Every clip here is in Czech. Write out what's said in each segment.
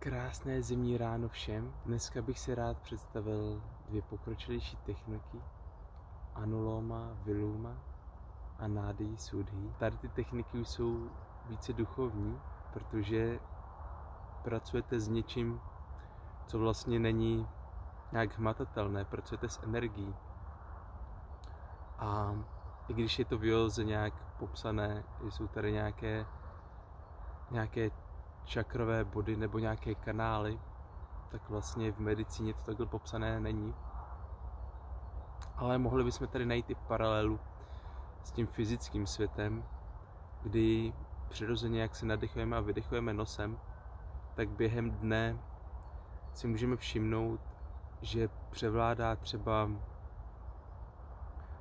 Krásné zimní ráno všem. Dneska bych si rád představil dvě pokročilejší techniky. Anuloma, Viluma a Nadi Sudhi. Tady ty techniky už jsou více duchovní, protože pracujete s něčím, co vlastně není nějak hmatatelné, pracujete s energií. A i když je to v nějak popsané, jsou tady nějaké, nějaké čakrové body nebo nějaké kanály, tak vlastně v medicíně to takhle popsané není. Ale mohli bychom tady najít i paralelu s tím fyzickým světem, kdy přirozeně, jak se nadechujeme a vydechujeme nosem, tak během dne si můžeme všimnout, že převládá třeba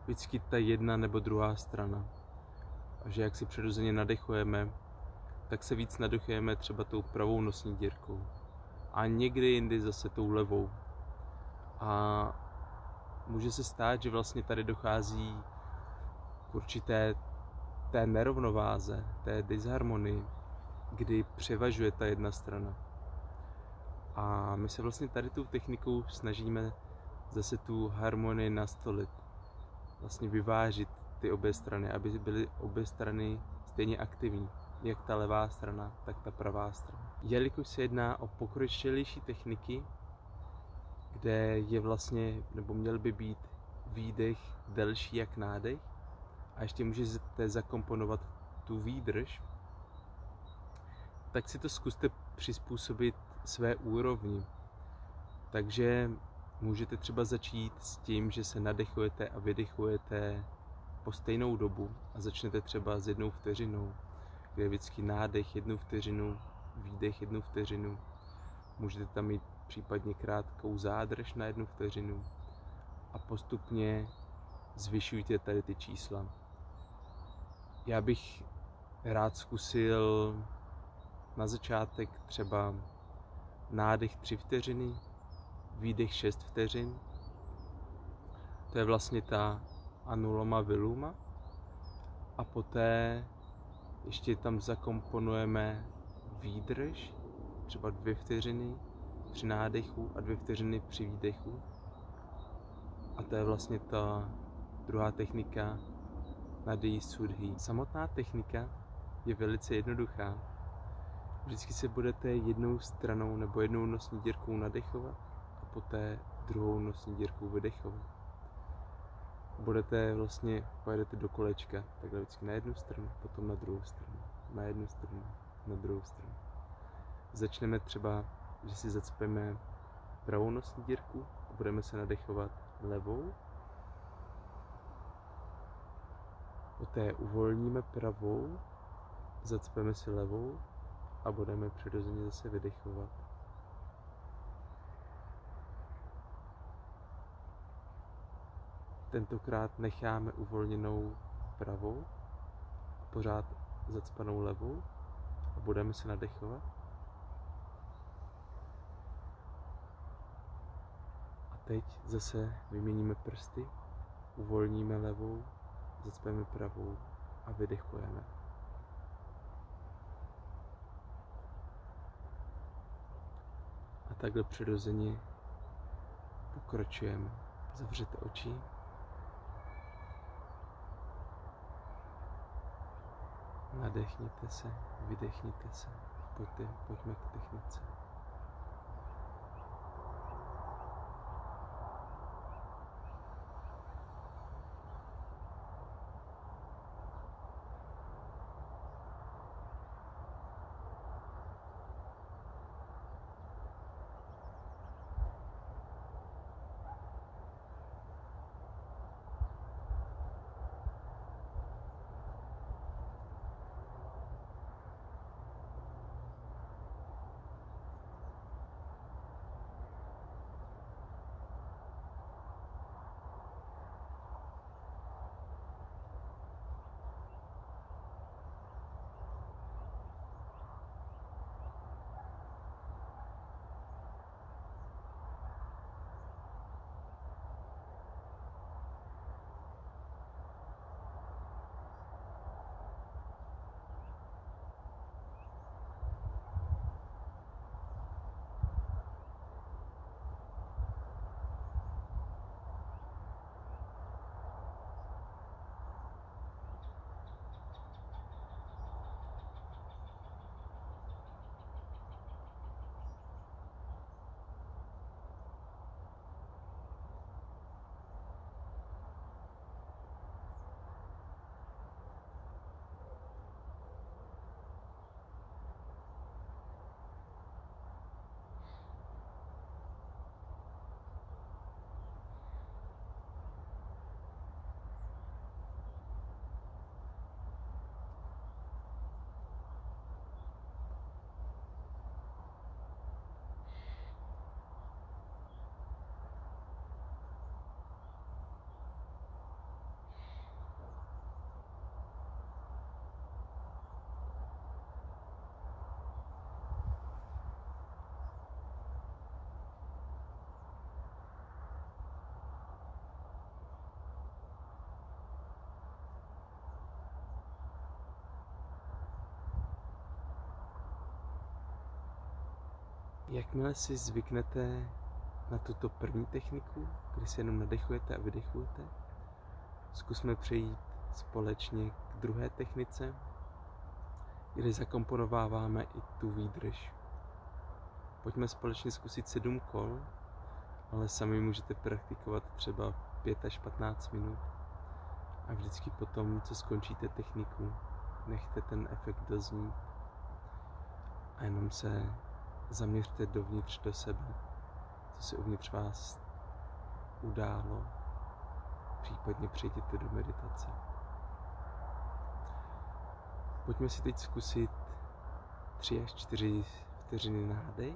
vždycky ta jedna nebo druhá strana. A že jak si přirozeně nadechujeme, tak se víc nadechujeme třeba tou pravou nosní dírkou. A někdy jindy zase tou levou. A může se stát, že vlastně tady dochází k určité té nerovnováze, té disharmonii, kdy převažuje ta jedna strana. A my se vlastně tady tou technikou snažíme zase tu harmonii nastolit. Vlastně vyvážit ty obě strany, aby byly obě strany stejně aktivní, jak ta levá strana, tak ta pravá strana. Jelikož se jedná o pokročilejší techniky, kde je vlastně, nebo měl by být výdech delší jak nádech, a ještě můžete zakomponovat tu výdrž, tak si to zkuste přizpůsobit své úrovni. Takže můžete třeba začít s tím, že se nadechujete a vydechujete po stejnou dobu a začnete třeba s jednou vteřinou, kde je vždycky nádech jednu vteřinu, výdech jednu vteřinu. Můžete tam mít případně krátkou zádrž na jednu vteřinu a postupně zvyšujte tady ty čísla. Já bych rád zkusil na začátek třeba nádech 3 vteřiny, výdech 6 vteřin. To je vlastně ta anuloma viluma. A poté ještě tam zakomponujeme výdrž, třeba dvě vteřiny při nádechu a dvě vteřiny při výdechu. A to je vlastně ta druhá technika Nadi Sudhi. Samotná technika je velice jednoduchá. Vždycky se budete jednou stranou nebo jednou nosní dírkou nadechovat a poté druhou nosní dírkou vydechovat. Budete vlastně, pojedete do kolečka, takhle vždycky na jednu stranu, potom na druhou stranu, na jednu stranu, na druhou stranu. Začneme třeba, že si zacpeme pravou nosní dírku a budeme se nadechovat levou Poté uvolníme pravou, zacpeme si levou a budeme přirozeně zase vydechovat. Tentokrát necháme uvolněnou pravou, pořád zacpanou levou a budeme se nadechovat. A teď zase vyměníme prsty, uvolníme levou, zacpeme pravou a vydechujeme. A takhle přirozeně pokračujeme. Zavřete oči. Nadechněte se, vydechněte se. Pojďte, pojďme k technice. Jakmile si zvyknete na tuto první techniku, kdy se jenom nadechujete a vydechujete, zkusme přejít společně k druhé technice, kdy zakomponováváme i tu výdrž. Pojďme společně zkusit sedm kol, ale sami můžete praktikovat třeba 5 až 15 minut. A vždycky potom, co skončíte techniku, nechte ten efekt doznít a jenom se zaměřte dovnitř do sebe, co se uvnitř vás událo, případně přejděte do meditace. Pojďme si teď zkusit 3 až 4 vteřiny nádech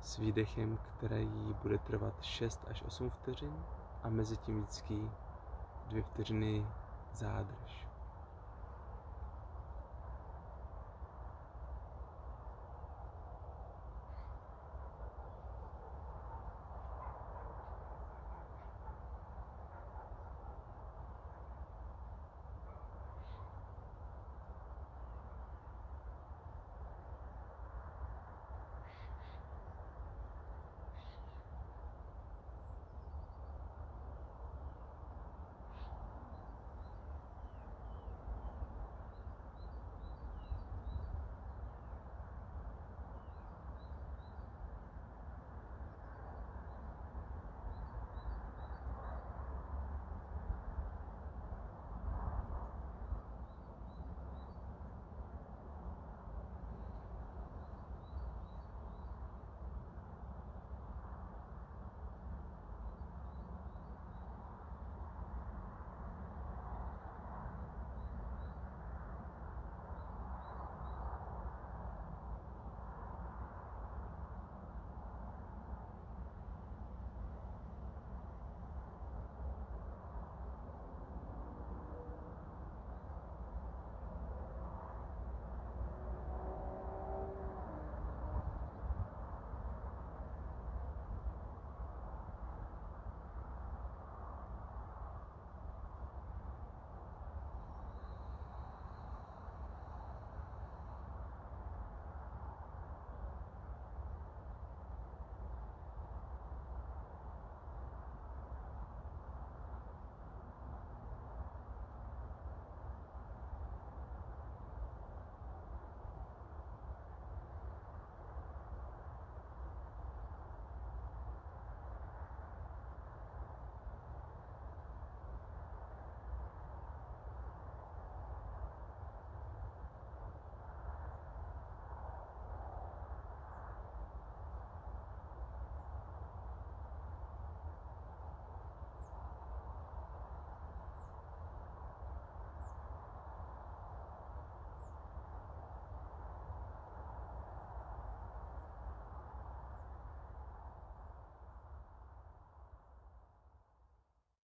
s výdechem, který bude trvat 6 až 8 vteřin a mezi tím vždycky 2 vteřiny zádrž.